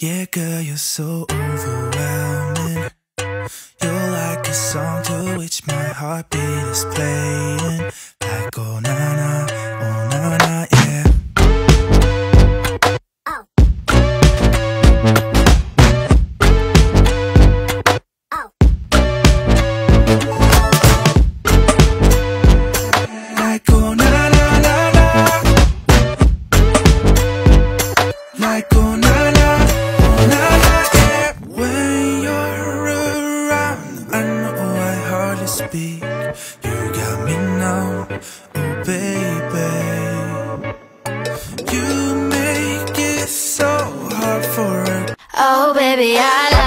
Yeah, girl, you're so overwhelming. You're like a song to which my heartbeat is playing. Like, oh, na na, oh, na na, yeah. Like, oh, na na na na. Like, oh, speak. You got me now, oh, baby. You make it so hard for a Oh, baby, I